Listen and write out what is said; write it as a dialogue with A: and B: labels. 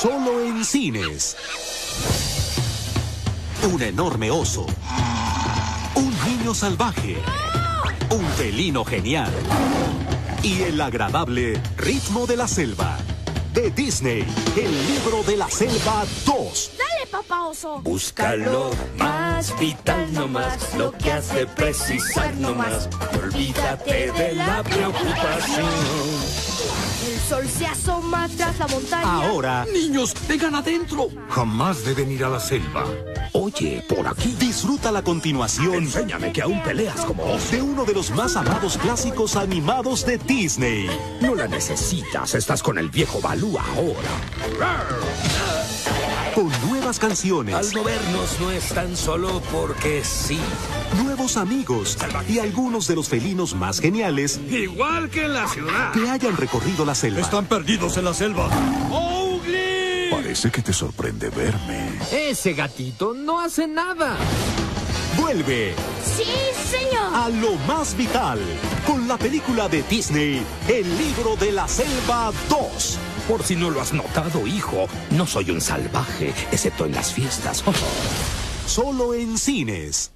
A: Solo en cines. Un enorme oso. Un niño salvaje. Un felino genial. Y el agradable ritmo de la selva. De Disney, el libro de la selva 2.
B: Dale, papá oso.
C: Búscalo más vital nomás, lo que hace precisar nomás. Olvídate de la preocupación.
B: Sol se asoma tras la montaña.
A: Ahora,
C: Niños, vengan adentro.
D: Jamás deben ir a la selva.
C: Oye, por aquí.
A: disfruta la continuación
C: Enséñame que aún peleas como oso.
A: de uno de los más amados clásicos animados de Disney.
C: No la necesitas, estás con el viejo Balú ahora.
A: Con nuevas canciones,
C: Al movernos no es tan solo porque sí.
A: nuevos amigos y algunos de los felinos más geniales
D: Igual que en la ciudad.
A: que hayan recorrido la selva.
D: Están perdidos en la selva.
E: Parece que te sorprende verme.
F: Ese gatito no hace nada.
A: Vuelve
B: Sí, señor.
A: a lo más vital con la película de Disney, El libro de la selva 2.
C: Por si no lo has notado, hijo, no soy un salvaje, excepto en las fiestas.
A: Solo en cines.